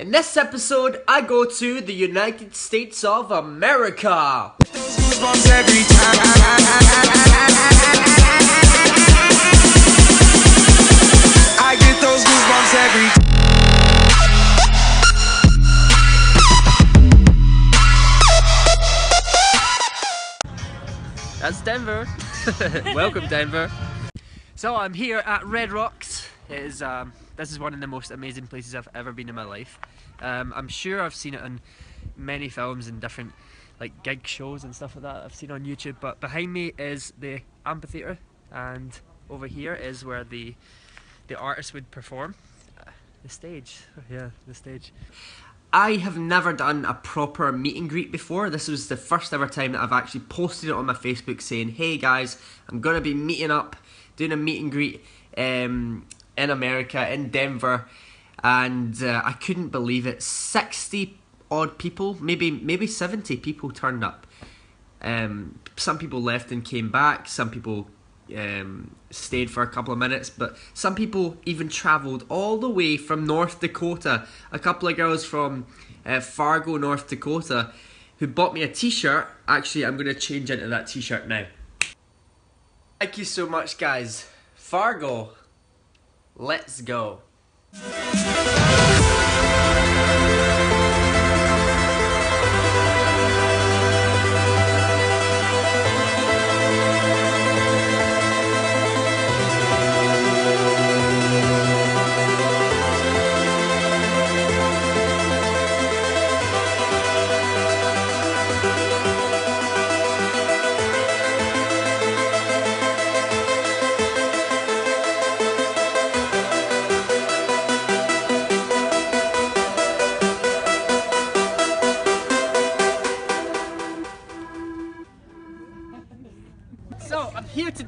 In this episode, I go to the United States of America. goosebumps every time. I get those goosebumps every That's Denver. Welcome, Denver. So I'm here at Red Rocks. It is um, this is one of the most amazing places I've ever been in my life. Um, I'm sure I've seen it in many films and different like gig shows and stuff like that. I've seen on YouTube. But behind me is the amphitheater, and over here is where the the artists would perform. The stage, yeah, the stage. I have never done a proper meet and greet before. This was the first ever time that I've actually posted it on my Facebook saying, "Hey guys, I'm gonna be meeting up, doing a meet and greet um, in America, in Denver," and uh, I couldn't believe it. Sixty odd people, maybe maybe seventy people turned up. Um, some people left and came back. Some people um, stayed for a couple of minutes, but some people even travelled all the way from North Dakota. A couple of girls from uh, Fargo, North Dakota, who bought me a T-shirt. Actually, I'm going to change into that T-shirt now. Thank you so much, guys. Fargo, let's go.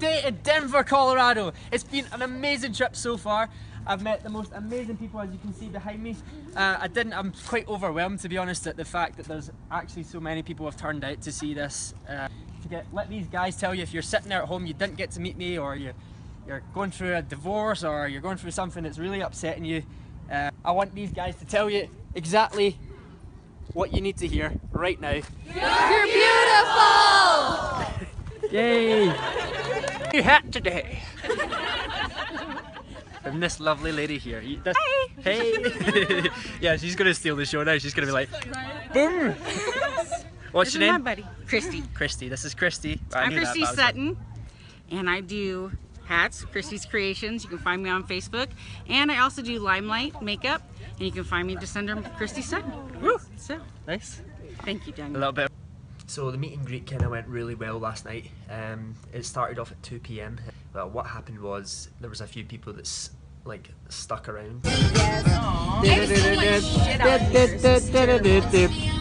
So I'm here today in Denver, Colorado. It's been an amazing trip so far. I've met the most amazing people, as you can see behind me. Uh, I didn't. I'm quite overwhelmed, to be honest, at the fact that there's actually so many people have turned out to see this. Uh, to get let these guys tell you if you're sitting there at home, you didn't get to meet me, or you you're going through a divorce, or you're going through something that's really upsetting you. Uh, I want these guys to tell you exactly what you need to hear right now. You're beautiful! Yay! New hat today. From this lovely lady here. You- this- Hey! yeah, she's gonna steal the show now. She's gonna be like, boom! What's This your name? buddy, Christy. Christy. This is Christy. I'm that, Christy but Sutton, and I do hats, Christy's Creations. You can find me on Facebook, and I also do Limelight makeup, and you can find me just under Christy Sutton. Woo. So, Nice. thank you, Daniel. A little bit. So the meet and greet kind of went really well last night. Um, it started off at 2 p.m. Well, what happened was there was a few people that's like stuck around. How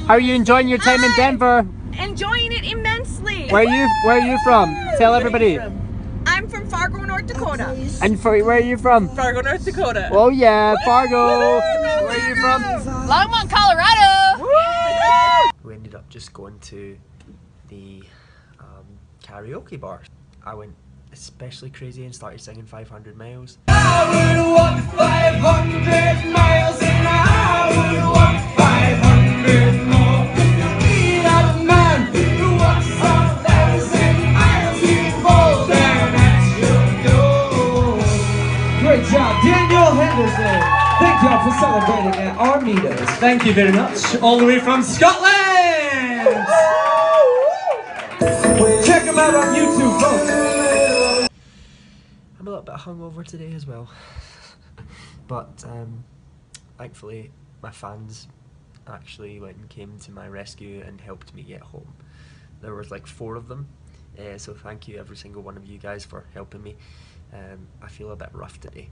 are you enjoying your time in Denver? enjoying it immensely. Where are you? Where are you from? Tell everybody. I'm from Fargo, North Dakota. And for, where are you from? Fargo, North Dakota. Oh yeah, Fargo. Where are you from? Longmont, Colorado! We ended up just going to the um, karaoke bar. I went especially crazy and started singing 500 miles. 500 miles and I would walk 500 more. Great job, Daniel Henderson. Thank y'all for celebrating at our Armidas. Thank you very much. All the way from Scotland. Check them out on YouTube, folks. I'm a little bit hungover today as well. but um, thankfully, my fans actually went and came to my rescue and helped me get home. There was like four of them, uh, so thank you every single one of you guys for helping me. Um, I feel a bit rough today.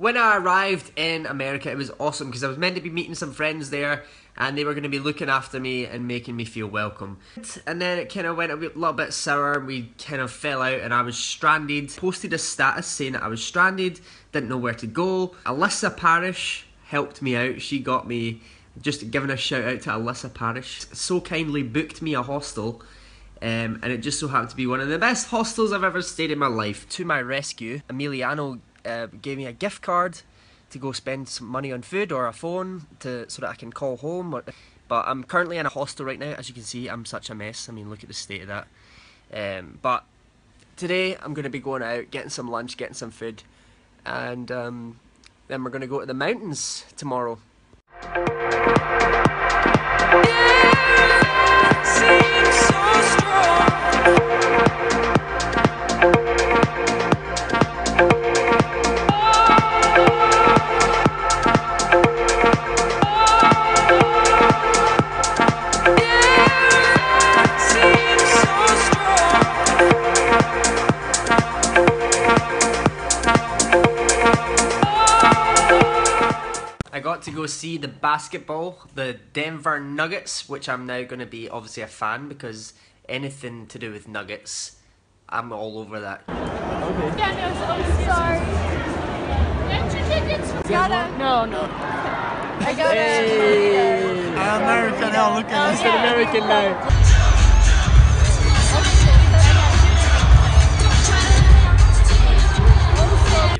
When I arrived in America, it was awesome because I was meant to be meeting some friends there and they were going to be looking after me and making me feel welcome. And then it kind of went a little bit sour and we kind of fell out and I was stranded. Posted a status saying that I was stranded, didn't know where to go. Alyssa Parrish helped me out. She got me, just giving a shout out to Alyssa Parrish, so kindly booked me a hostel. Um, and it just so happened to be one of the best hostels I've ever stayed in my life. To my rescue, Emiliano uh, gave me a gift card to go spend some money on food or a phone to so that I can call home. Or, but I'm currently in a hostel right now. As you can see, I'm such a mess. I mean, look at the state of that. Um, but today I'm going to be going out, getting some lunch, getting some food, and um, then we're going to go to the mountains tomorrow. To go see the basketball, the Denver Nuggets, which I'm now going to be obviously a fan because anything to do with Nuggets, I'm all over that. Yeah, no, so sorry. Get your tickets. Gotta. No, no. I gotta. American now, look at oh, this, American now.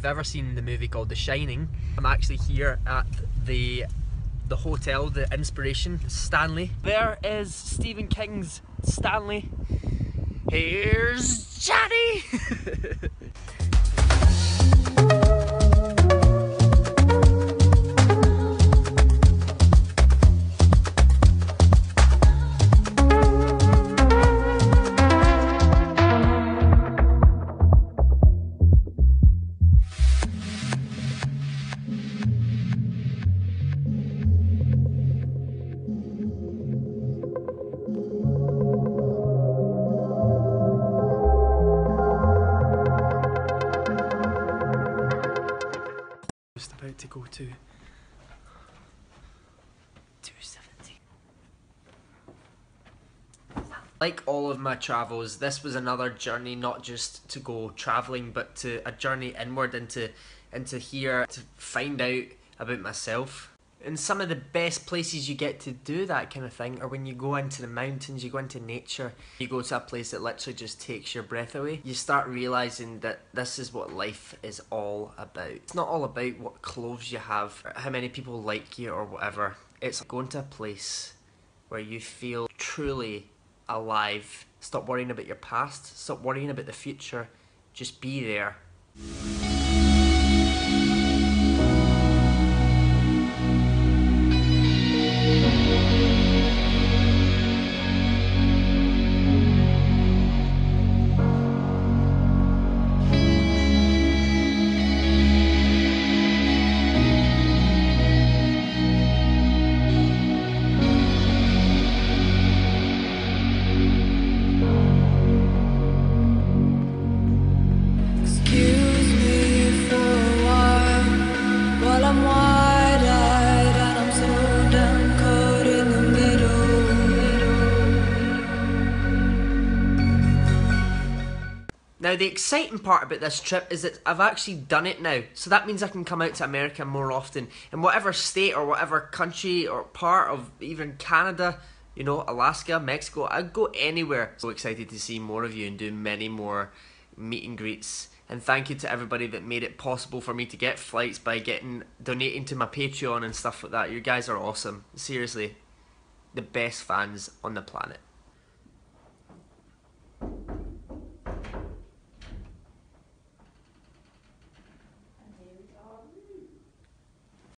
You've ever seen the movie called The Shining, I'm actually here at the the hotel, the inspiration, Stanley. There is Stephen King's Stanley. Here's Johnny! go to 270. Like all of my travels, this was another journey not just to go travelling but to a journey inward into into here to find out about myself. And some of the best places you get to do that kind of thing are when you go into the mountains, you go into nature, you go to a place that literally just takes your breath away. You start realizing that this is what life is all about. It's not all about what clothes you have, how many people like you, or whatever. It's going to a place where you feel truly alive. Stop worrying about your past, stop worrying about the future, just be there. Now, the exciting part about this trip is that I've actually done it now. So that means I can come out to America more often. In whatever state or whatever country or part of even Canada, you know, Alaska, Mexico, I'd go anywhere. So excited to see more of you and do many more meet and greets. And thank you to everybody that made it possible for me to get flights by getting donating to my Patreon and stuff like that. You guys are awesome. Seriously, the best fans on the planet.